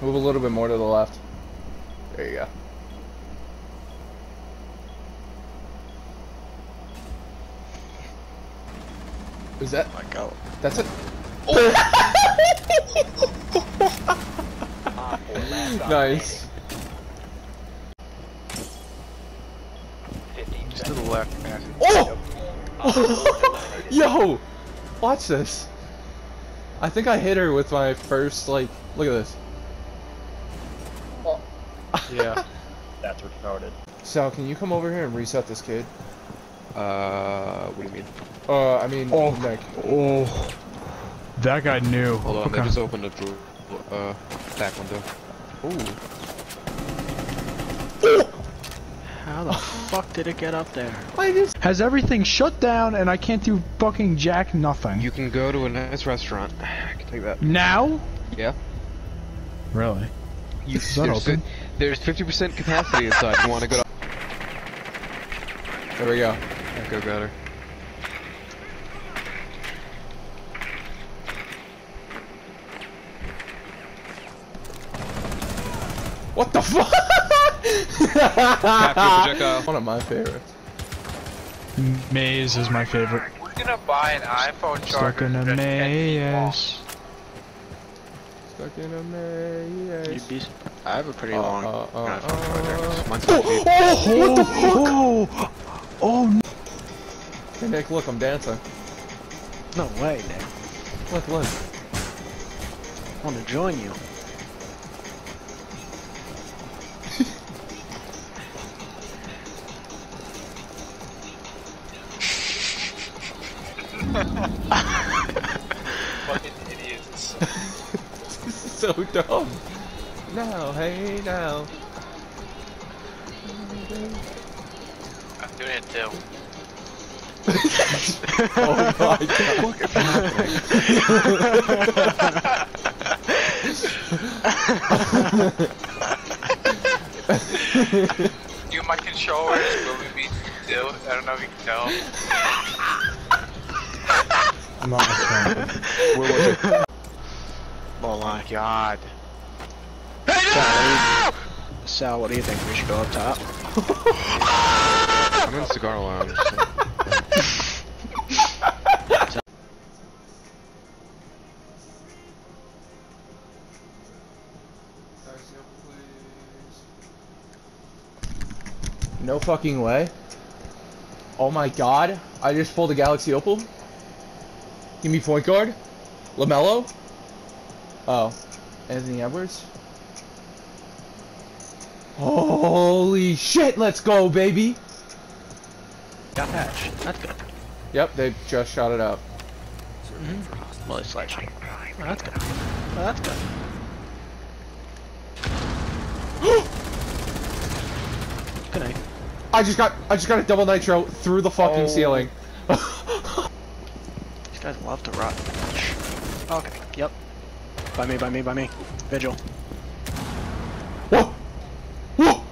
Move a little bit more to the left. There you go. Is that? My God. Oh. That's it. Oh! nice. Just to the left, man. Oh! oh! Yo! Watch this. I think I hit her with my first, like, look at this. Yeah. That's retarded. Sal, can you come over here and reset this kid? Uh, what do you mean? Uh, I mean, Oh. Nick. Oh. That guy knew. Hold on, okay. they just opened a drawer, uh, back window. Ooh. How the fuck did it get up there? I just. Has everything shut down and I can't do fucking jack nothing. You can go to a nice restaurant. I can take that. now? Yeah. Really? You, Is that there's, open? There's 50% capacity inside. You want to go to... There we go. Go get her. What the fuck? projectile. One of my favorites. Maze is my favorite. We're gonna buy an iPhone charger. Stuck in a that can be maze. Stuck in a maze. You'd be. I have a pretty Uh, long. uh, uh, iPhone uh. Mine's 50. Oh, what the fuck? Oh, oh no. Hey Nick, look, I'm dancing. No way, Nick. Look, look. I want to join you. fucking idiots. This is so dumb. Now, hey now. I'm doing it too. Oh my god. You my controller is moving me too. I don't know if you can tell. I'm not responding. Where was it? Oh my God. Sal, Sal, what do you think? We should go up top? I'm in the cigar lounge. so- No fucking way. Oh my god. I just pulled a Galaxy Opal. Give me point guard. LaMelo. Oh. Anthony Edwards. Holy shit, let's go, baby. Got patch. That's good. Yep, they just shot it out. Mm-hmm. Well, it's sledging. Oh, that's good. Oh, that's good. good night. I just got I just got a double nitro through the fucking Oh. ceiling. These guys love to rot. Okay. Yep. By me. By me. By me. Vigil. Whoa! Whoa!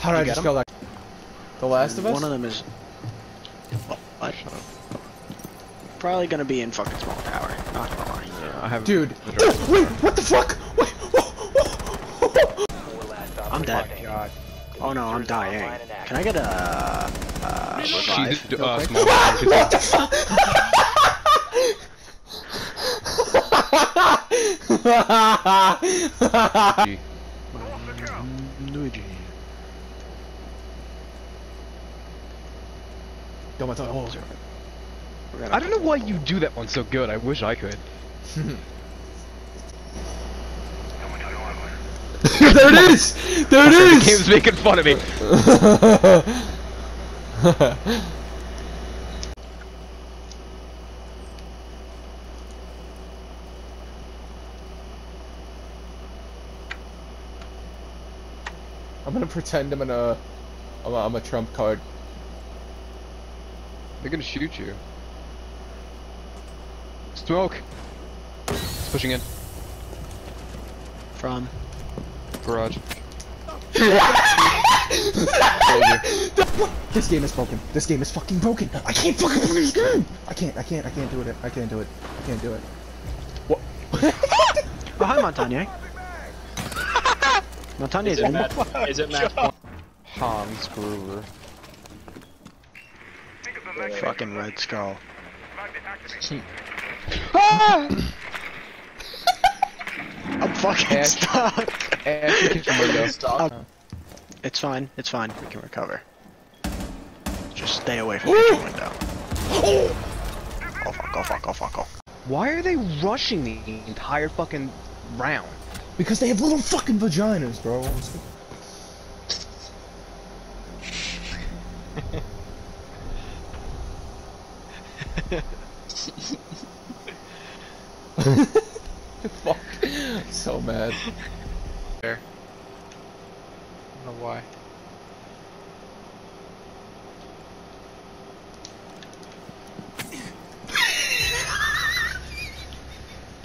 How did You I get just him? kill that? The Last of Us? One of them is. What? Probably gonna be in fucking small tower. Not gonna lie. Yeah, I have. Dude. Oh, wait, what the fuck? Wait, whoa, whoa, whoa. I'm dead. Oh no, I'm dying. Can I get a uh, revive? She's real uh, quick? small. What the fuck? Don't want to. Gonna- I don't know why you do that one so good. I wish I could. there it is! There it The is! game's making fun of me. I'm gonna pretend I'm in a, I'm a, I'm a trump card. They're gonna shoot you. Smoke. It's pushing in. From. Garage. This game is broken. This game is fucking broken. I can't fucking play this game. I can't. I can't. I can't do it. I can't do it. I can't do it. What? Oh, hi, Montagne. Montagne's Is it in. Matt? Is it Matt? Hans Gruber. Fucking Red Skull. Ah! I'm fucking Ash. stuck. Ash in kitchen window. Stop. Um, it's fine. It's fine. We can recover. Just stay away from the kitchen window. Oh fuck! Oh fuck! Oh fuck! Oh. Why are they rushing the entire fucking round? Because they have little fucking vaginas, bro. Fuck. So mad. I don't know why.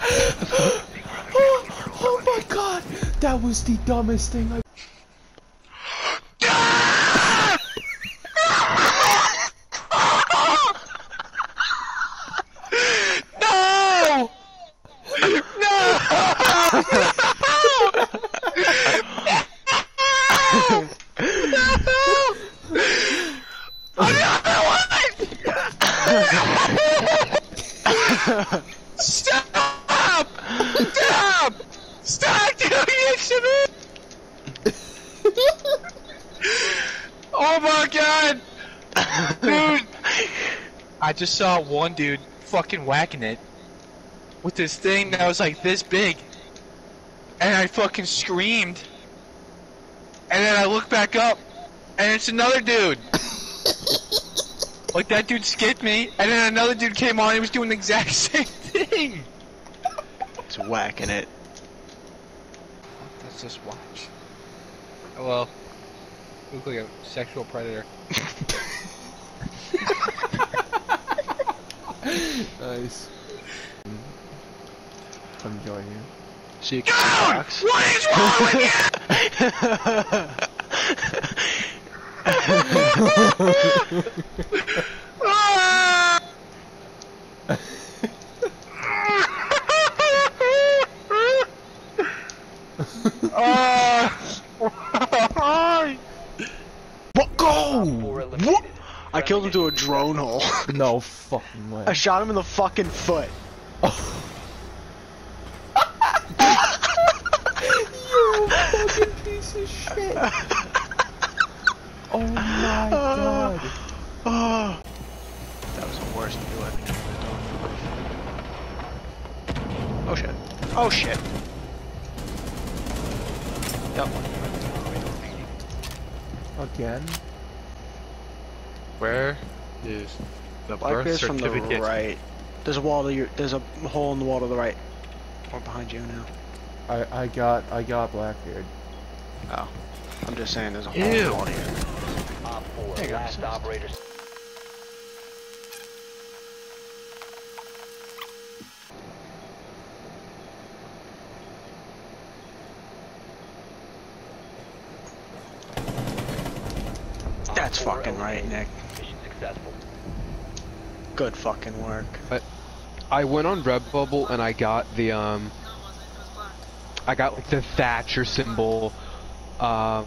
oh, oh my god! That was the dumbest thing I. Stop! Stop! Stop doing this to me! Oh my god! Dude! I just saw one dude fucking whacking it with this thing that was like this big. And I fucking screamed. And then I look back up, and it's another dude. Like that dude skipped me, and then another dude came on. He was doing the exact same thing. It's whacking it. Let's just watch. Oh well, you look like a sexual predator. Nice. I'm enjoying you. So you can see rocks. What is wrong with you? Ah! Ah! Go! What? I killed him through a drone hole. No fucking way. I shot him in the fucking foot. You fucking piece of shit. Oh my god. Oh. That was the worst duel I've ever done. Oh shit. Oh shit. Yep. Again? Where is the Black birth bear's from the right. There's a wall to your. There's a hole in the wall to the right. Or behind you now. I I got I got Blackbeard. Oh. I'm just saying there's a hole in the wall here. Op 4, There you go. last operator That's fucking right. Nick. Mission successful. Good fucking work. But I went on Redbubble and I got the um I got like the Thatcher symbol. Um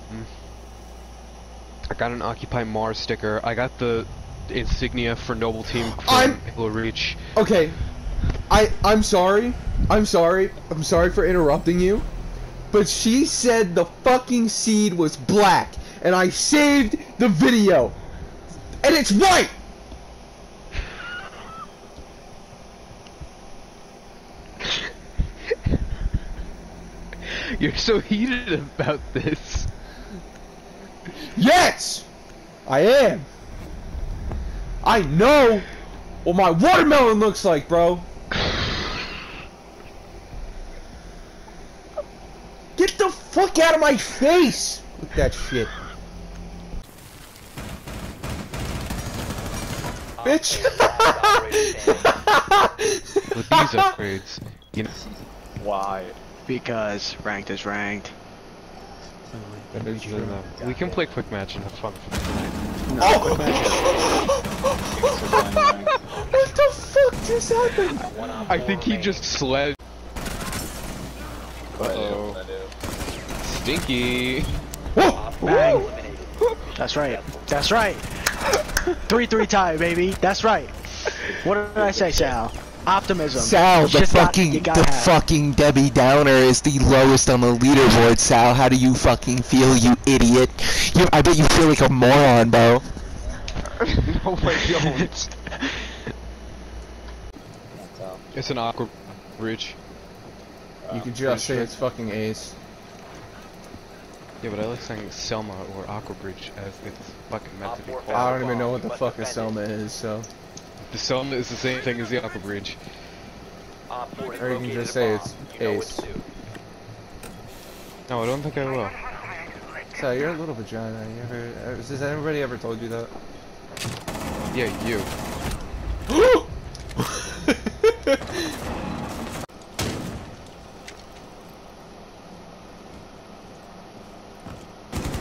I got an Occupy Mars sticker. I got the insignia for Noble Team from I'm- Halo Reach. Okay. I I'm sorry. I'm sorry. I'm sorry for interrupting you. But she said the fucking seed was black and I saved the video. And it's white. You're so heated about this. Yes. I am. I know what my watermelon looks like, bro. Get the fuck out of my face with that shit. Bitch. With these upgrades, you know. Why? Because ranked is ranked. We can play quick match and have fun for tonight. No, Oh! quick match. what the fuck just happened? I think he just sled. What I do, Uh-oh. what I do. Stinky. Bang. That's right. That's right. 3-3 tie, baby. That's right. What did I say, Sal? Optimism. Sal, It's the just not- fucking, the have fucking Debbie Downer is the lowest on the leaderboard. Sal, how do you fucking feel, you idiot? You, I bet you feel like a moron, bro. no, I don't. It's an awkward bridge. You could just say it's fucking ace. Yeah, but I like saying Selma or Aqua Bridge as it's fucking meant to be called. I don't even know what the fuck a Selma is, so. The Selma is the same thing as the Aqua Bridge. Or you can just say it's ace. No, I don't think I will. So you're a little vagina. You ever, has anybody ever told you that? Yeah, you.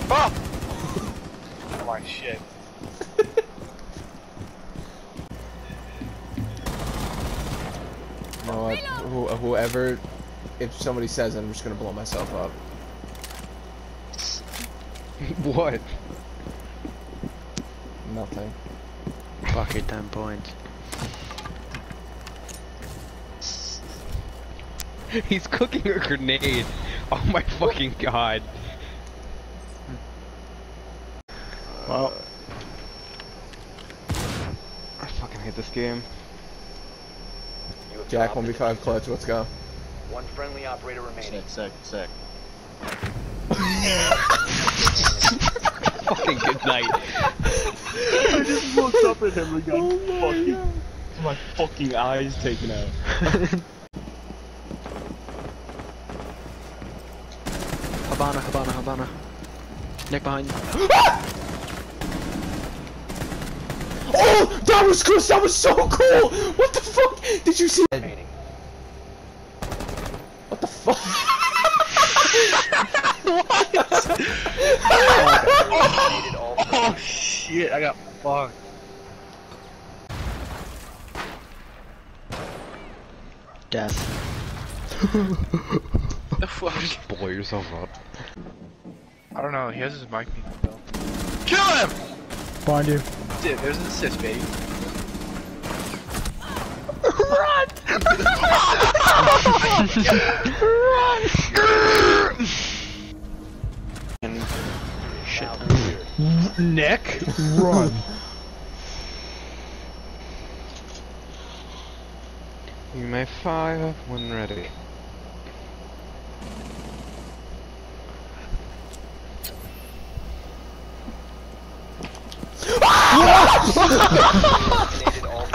Oh! oh my shit. You know what? Who, whoever, if somebody says it, I'm just gonna blow myself up. what? Nothing. Fuck it, 10 points. He's cooking a grenade. Oh my fucking god. Well, I fucking hate this game. Jack, 1v5 clutch, let's go. One friendly operator remaining. Sick, sick, sick. fucking good night. I just looked up at him and got oh fucking, my fucking eyes taken out. Habana, Habana, Habana. Nick behind. Ah! Oh, that was good. That was so cool. What the fuck? Did you see? What the fuck? Eliminated all Oh shit, I got fucked. Death. The fuck? Blow yourself up. I don't know, he has his mic muted though. Kill him! Find you. Dude, there's an assist, baby. Run! Run! and shit. Nick, run. You may fire when ready. Eliminated all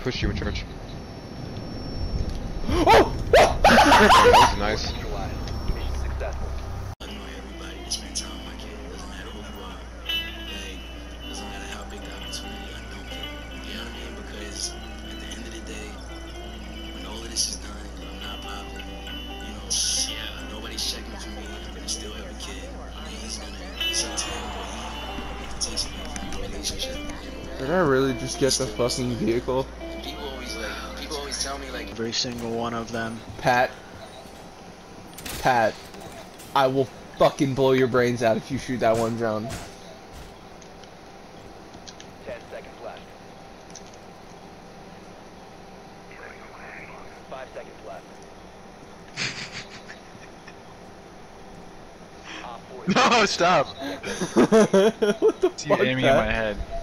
Push you in church. Oh! that was nice. Did I really just get the fucking vehicle? People always like, people always tell me like, Every single one of them. Pat. Pat. I will fucking blow your brains out if you shoot that one drone. Ten seconds left. Five seconds left. Op four is No, stop! what the See fuck, aiming in my Pat? head.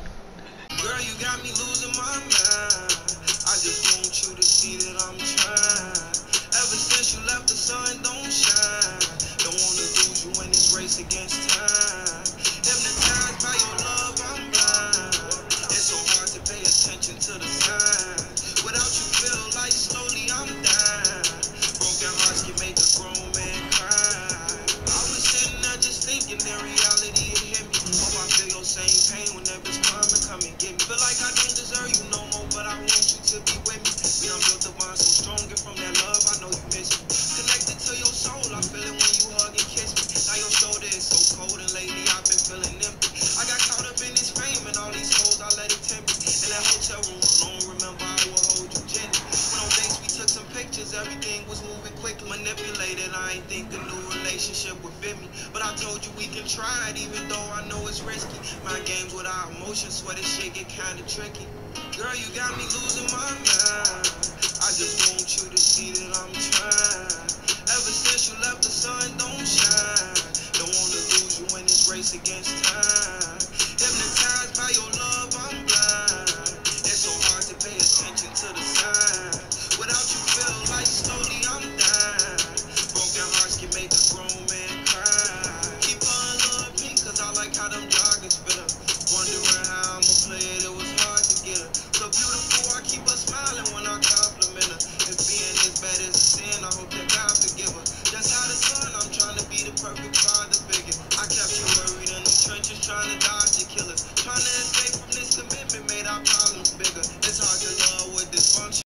everything was moving quick, manipulated. I ain't think a new relationship would fit me. But I told you we can try it, even though I know it's risky. My games without emotions, swear this shit get kinda tricky. Girl, you got me losing my mind. I just want you to see that I'm trying. Ever since you left, the sun don't shine. Don't wanna lose you in this race against time.